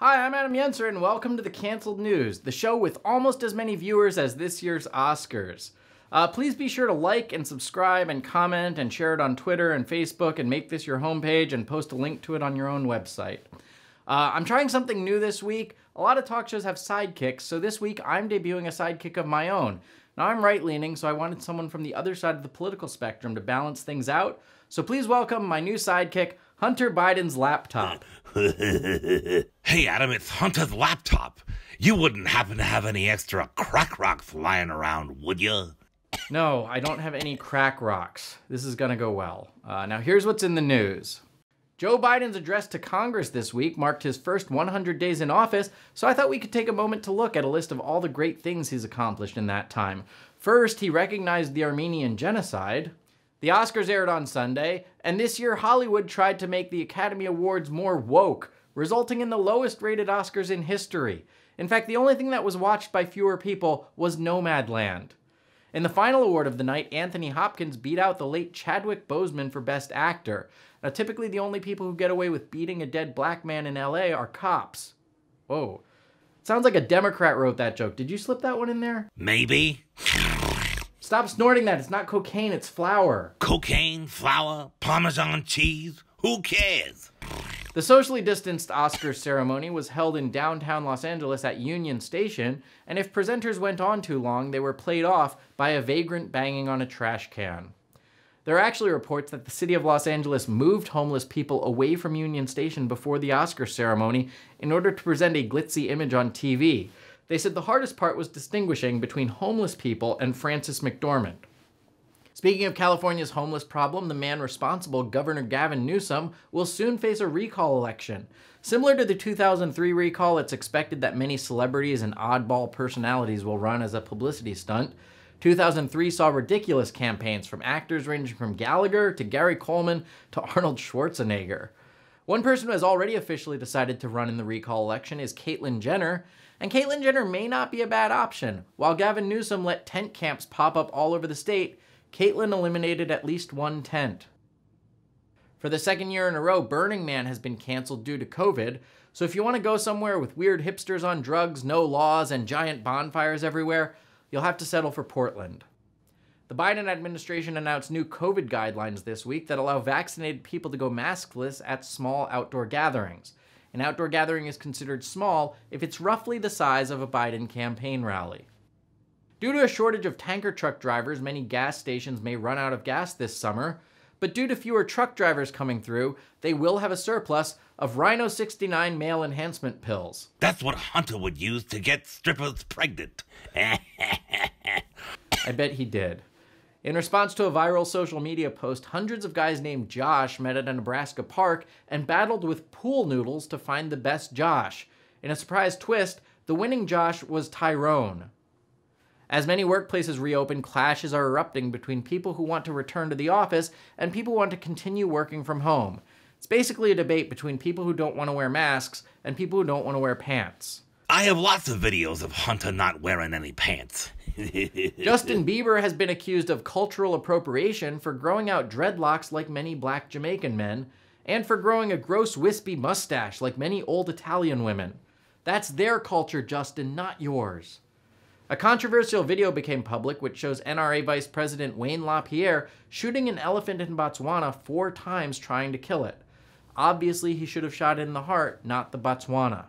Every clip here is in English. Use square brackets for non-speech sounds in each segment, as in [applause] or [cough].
Hi, I'm Adam Yenser, and welcome to the Cancelled News, the show with almost as many viewers as this year's Oscars. Uh, please be sure to like and subscribe and comment and share it on Twitter and Facebook and make this your homepage and post a link to it on your own website. Uh, I'm trying something new this week. A lot of talk shows have sidekicks, so this week I'm debuting a sidekick of my own. Now, I'm right leaning, so I wanted someone from the other side of the political spectrum to balance things out. So please welcome my new sidekick, Hunter Biden's laptop. [laughs] hey, Adam, it's Hunter's laptop. You wouldn't happen to have any extra crack rocks lying around, would you? No, I don't have any crack rocks. This is gonna go well. Uh, now, here's what's in the news. Joe Biden's address to Congress this week marked his first 100 days in office, so I thought we could take a moment to look at a list of all the great things he's accomplished in that time. First, he recognized the Armenian genocide. The Oscars aired on Sunday, and this year Hollywood tried to make the Academy Awards more woke, resulting in the lowest rated Oscars in history. In fact, the only thing that was watched by fewer people was Nomadland. In the final award of the night, Anthony Hopkins beat out the late Chadwick Boseman for Best Actor. Now, typically the only people who get away with beating a dead black man in LA are cops. Whoa. Sounds like a Democrat wrote that joke. Did you slip that one in there? Maybe. Stop snorting that. It's not cocaine, it's flour. Cocaine, flour, Parmesan cheese. Who cares? The socially distanced Oscars ceremony was held in downtown Los Angeles at Union Station, and if presenters went on too long, they were played off by a vagrant banging on a trash can. There are actually reports that the city of Los Angeles moved homeless people away from Union Station before the Oscar ceremony in order to present a glitzy image on TV. They said the hardest part was distinguishing between homeless people and Frances McDormand. Speaking of California's homeless problem, the man responsible, Governor Gavin Newsom, will soon face a recall election. Similar to the 2003 recall, it's expected that many celebrities and oddball personalities will run as a publicity stunt. 2003 saw ridiculous campaigns from actors ranging from Gallagher to Gary Coleman to Arnold Schwarzenegger. One person who has already officially decided to run in the recall election is Caitlyn Jenner, and Caitlyn Jenner may not be a bad option. While Gavin Newsom let tent camps pop up all over the state, Caitlyn eliminated at least one tent. For the second year in a row, Burning Man has been canceled due to COVID, so if you want to go somewhere with weird hipsters on drugs, no laws, and giant bonfires everywhere, you'll have to settle for Portland. The Biden administration announced new COVID guidelines this week that allow vaccinated people to go maskless at small outdoor gatherings. An outdoor gathering is considered small if it's roughly the size of a Biden campaign rally. Due to a shortage of tanker truck drivers, many gas stations may run out of gas this summer, but due to fewer truck drivers coming through, they will have a surplus of Rhino 69 male enhancement pills. That's what Hunter would use to get strippers pregnant. [laughs] I bet he did. In response to a viral social media post, hundreds of guys named Josh met at a Nebraska park and battled with pool noodles to find the best Josh. In a surprise twist, the winning Josh was Tyrone. As many workplaces reopen, clashes are erupting between people who want to return to the office and people who want to continue working from home. It's basically a debate between people who don't want to wear masks and people who don't want to wear pants. I have lots of videos of Hunter not wearing any pants. [laughs] Justin Bieber has been accused of cultural appropriation for growing out dreadlocks like many black Jamaican men, and for growing a gross wispy mustache like many old Italian women. That's their culture, Justin, not yours. A controversial video became public which shows NRA Vice President Wayne LaPierre shooting an elephant in Botswana four times trying to kill it. Obviously, he should have shot it in the heart, not the Botswana.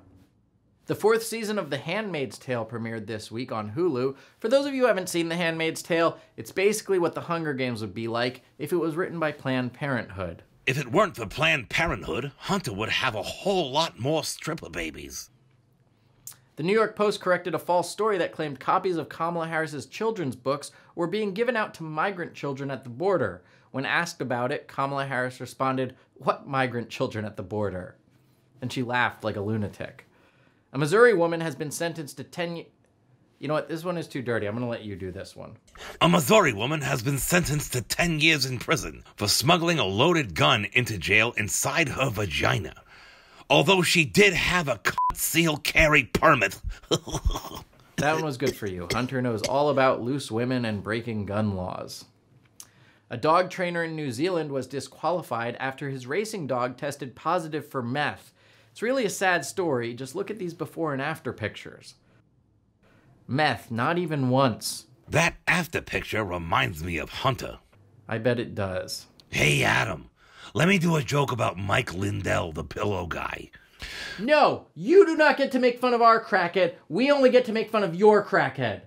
The fourth season of The Handmaid's Tale premiered this week on Hulu. For those of you who haven't seen The Handmaid's Tale, it's basically what The Hunger Games would be like if it was written by Planned Parenthood. If it weren't for Planned Parenthood, Hunter would have a whole lot more stripper babies. The New York Post corrected a false story that claimed copies of Kamala Harris's children's books were being given out to migrant children at the border. When asked about it, Kamala Harris responded, What migrant children at the border? And she laughed like a lunatic. A Missouri woman has been sentenced to 10 years. You know what? This one is too dirty. I'm going to let you do this one. A Missouri woman has been sentenced to 10 years in prison for smuggling a loaded gun into jail inside her vagina although she did have a concealed carry permit. [laughs] that one was good for you. Hunter knows all about loose women and breaking gun laws. A dog trainer in New Zealand was disqualified after his racing dog tested positive for meth. It's It's really a sad story. Just look at these before and after pictures. Meth, not even once. That after picture reminds me of Hunter. I bet it does. Hey, Adam, let me do a joke about Mike Lindell, the pillow guy. No, you do not get to make fun of our crackhead. We only get to make fun of your crackhead.